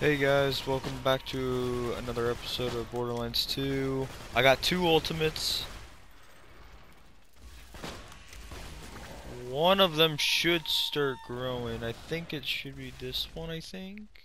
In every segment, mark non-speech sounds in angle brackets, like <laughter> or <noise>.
Hey guys, welcome back to another episode of Borderlands 2. I got two ultimates. One of them should start growing. I think it should be this one, I think.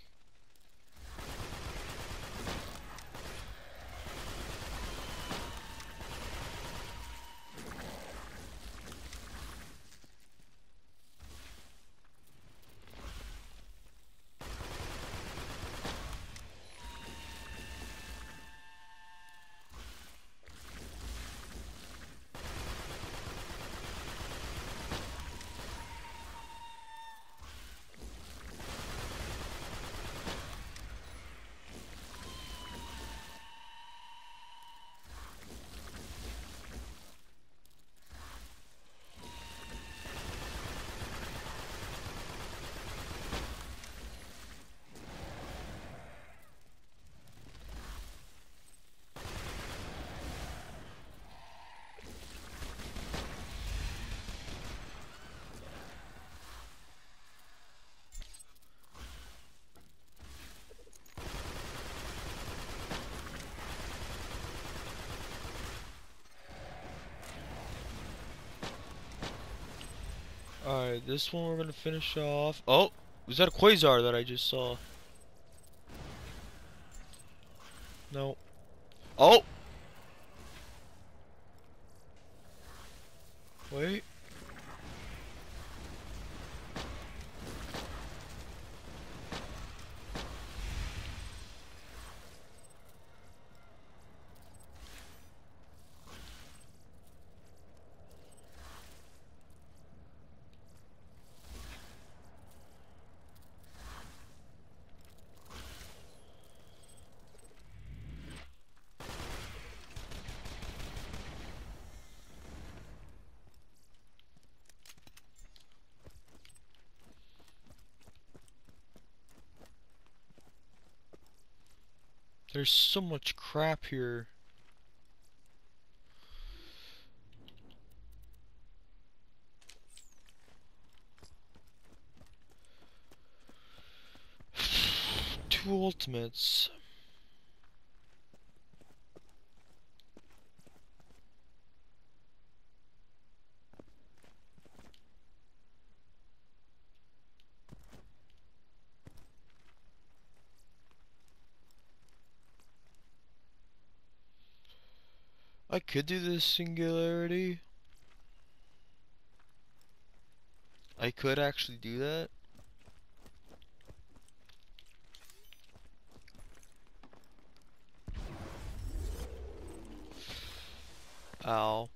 Alright, this one we're gonna finish off. Oh! Was that a Quasar that I just saw? No. Oh! There's so much crap here. <sighs> Two ultimates. I could do this singularity. I could actually do that. Ow.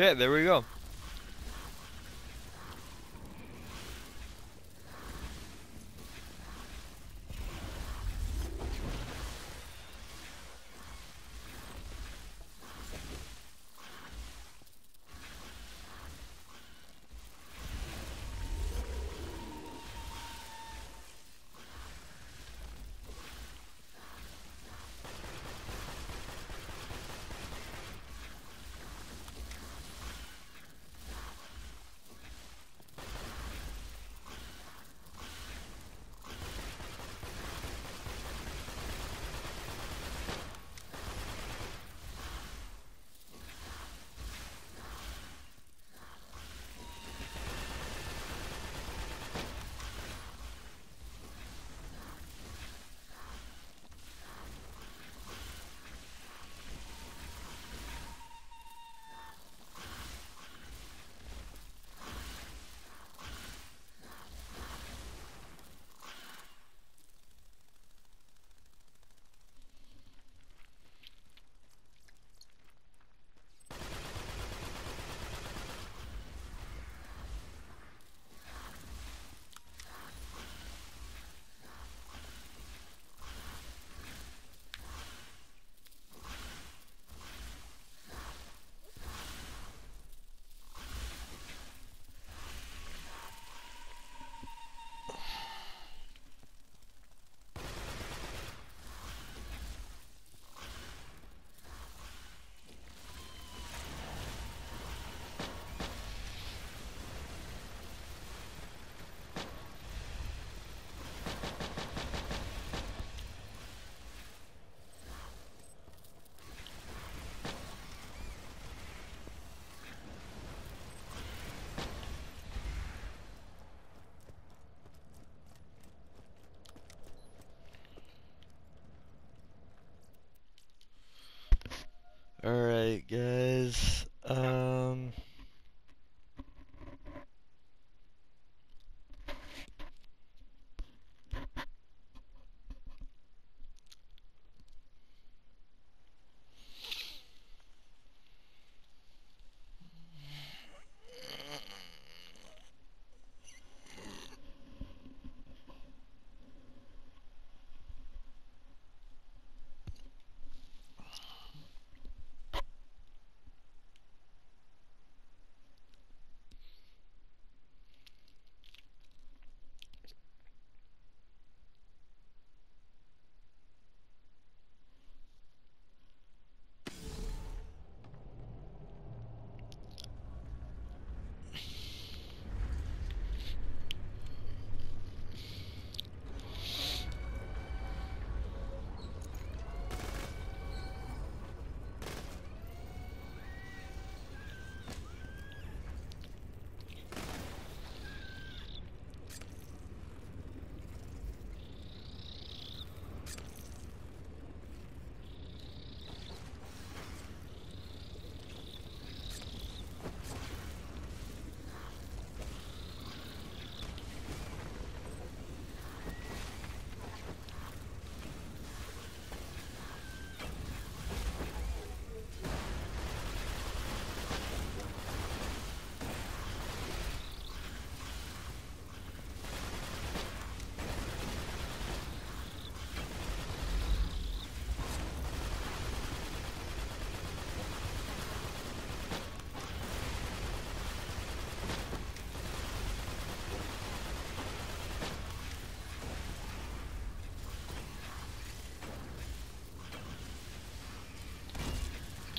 Okay, there we go.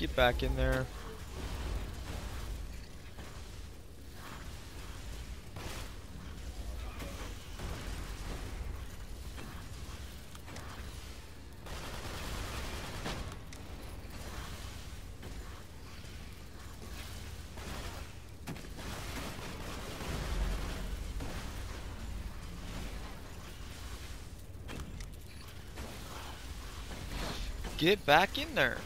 Get back in there. Get back in there.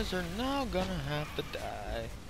Guys are now gonna have to die.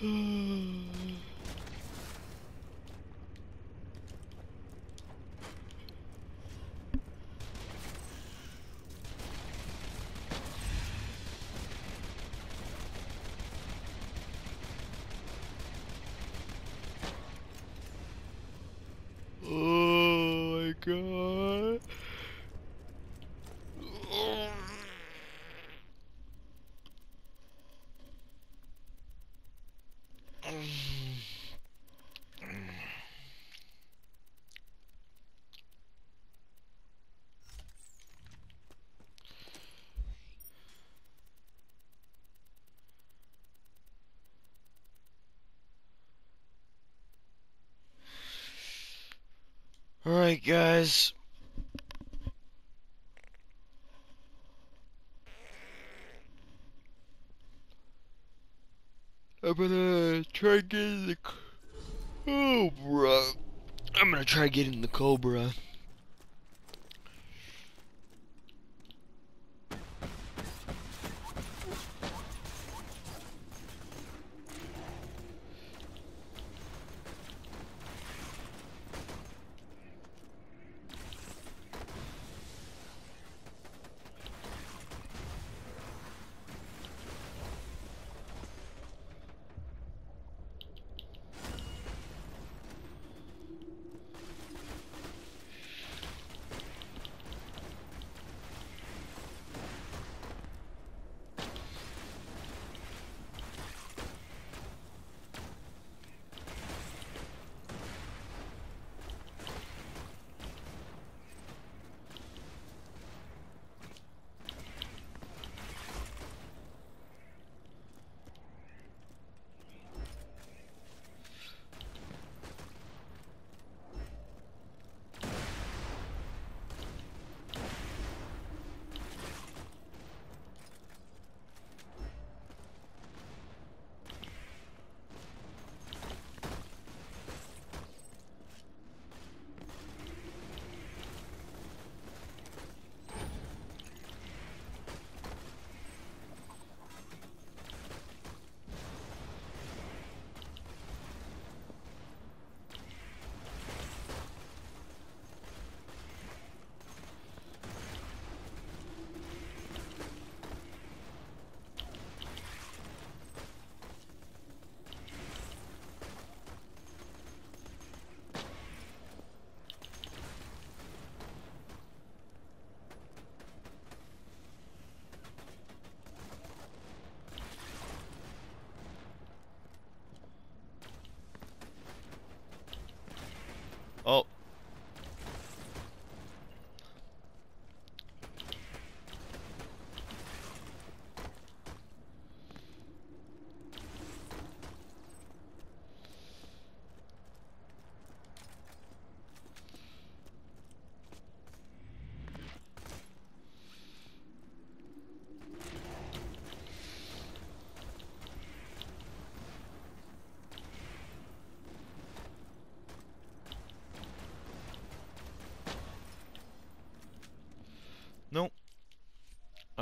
Hmm. Oh ba, ba. Oh my god. Guys. I'm gonna try getting the Cobra. Oh, I'm gonna try getting the Cobra.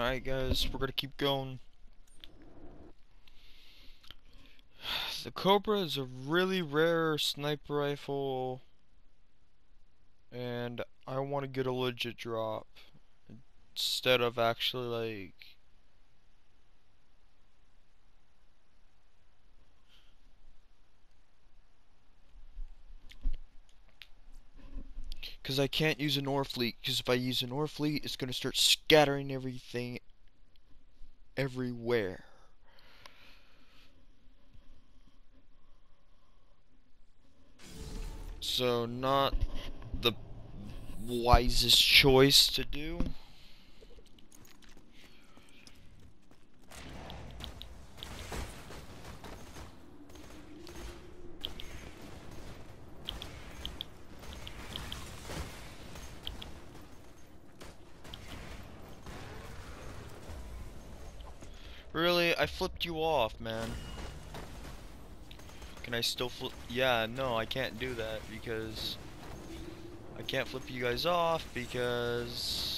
Alright guys, we're gonna keep going. <sighs> The Cobra is a really rare sniper rifle and I want to get a legit drop instead of actually like Because I can't use an Orfleet, because if I use an Orfleet, it's going to start scattering everything everywhere. So, not the wisest choice to do. Really? I flipped you off, man. Can I still flip? Yeah, no, I can't do that because I can't flip you guys off because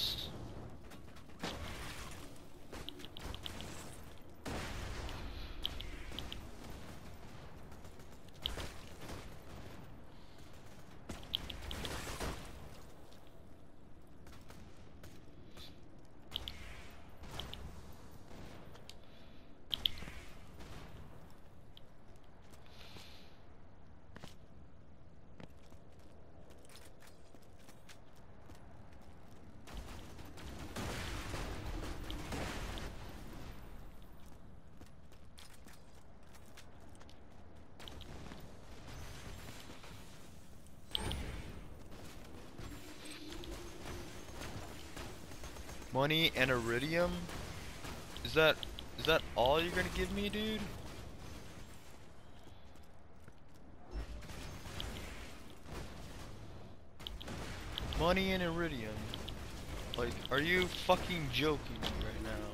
Money and iridium? Is that is that all you're gonna give me, dude? Money and iridium. Like, are you fucking joking me right now?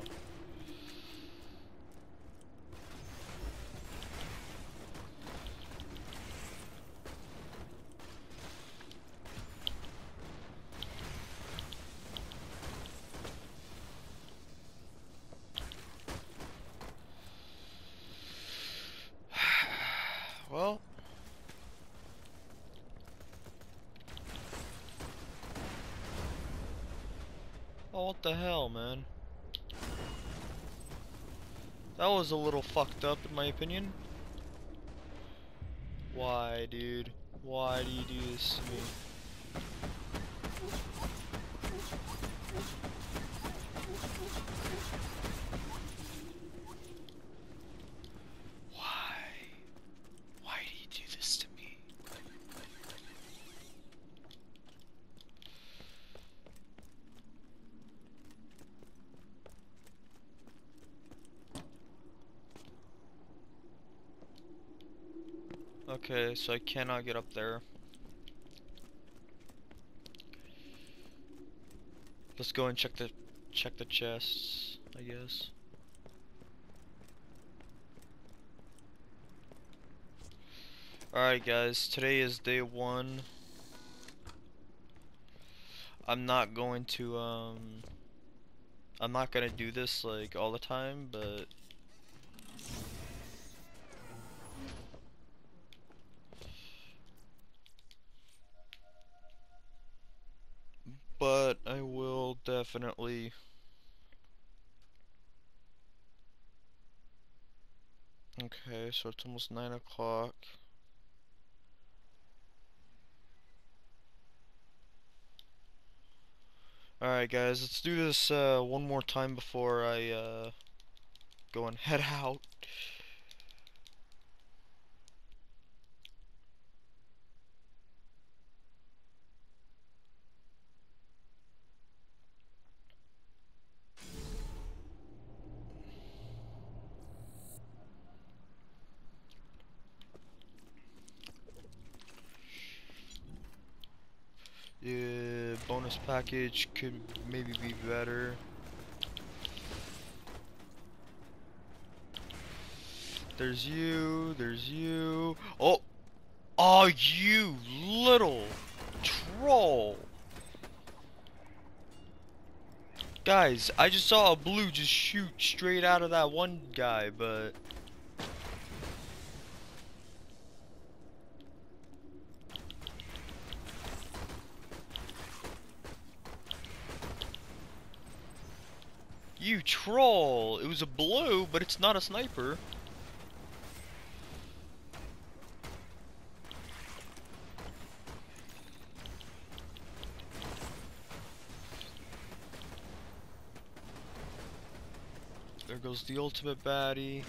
well, oh what the hell, man? That was a little fucked up in my opinion. Why, dude? Why do you do this to me? Why? Why do you do this to me? Okay, so I cannot get up there. Let's go and check the check the chests, I guess. Alright guys, today is day one. I'm not going to um I'm not gonna do this like all the time, but definitely Okay, so it's almost nine o'clock. Alright guys, let's do this uh, one more time before I uh, go and <laughs> head out. Bonus package could maybe be better. There's you, there's you. Oh! Oh, you little troll! Guys, I just saw a blue just shoot straight out of that one guy, but... You troll! It was a blue, but it's not a sniper. There goes the ultimate baddie.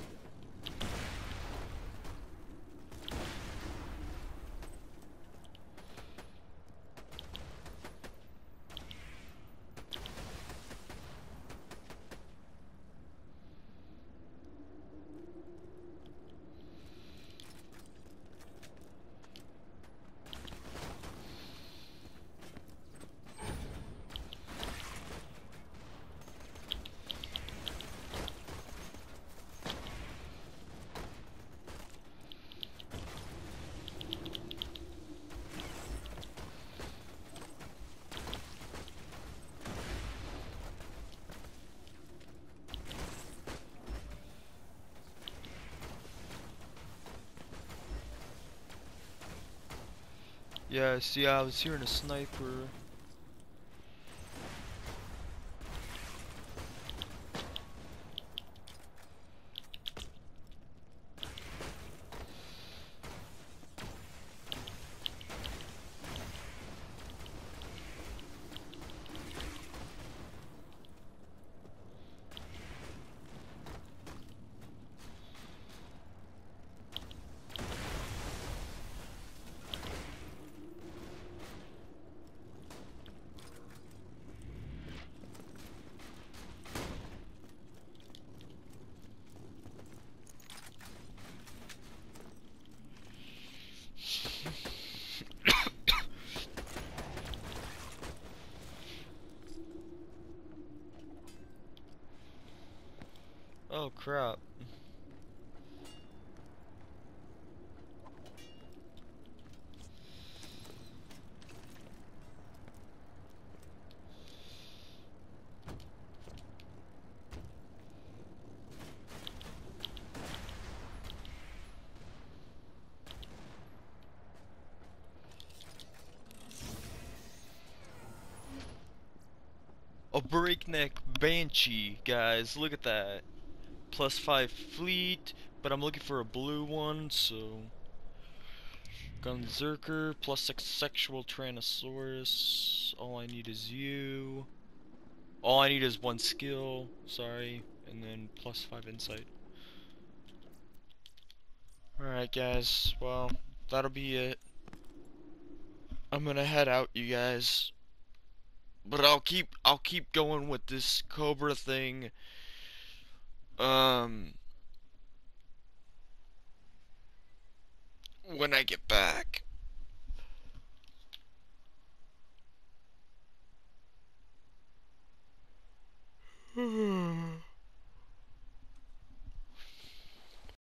Yeah, see, I was hearing a sniper. Crap. A breakneck banshee, guys. Look at that. Plus five fleet, but I'm looking for a blue one, so. Gunzerker, plus six sexual Tyrannosaurus. All I need is you. All I need is one skill, sorry, and then plus five insight. Alright guys, well, that'll be it. I'm gonna head out, you guys. But I'll keep I'll keep going with this Cobra thing. Um, when I get back. Hmm. <sighs> <sighs>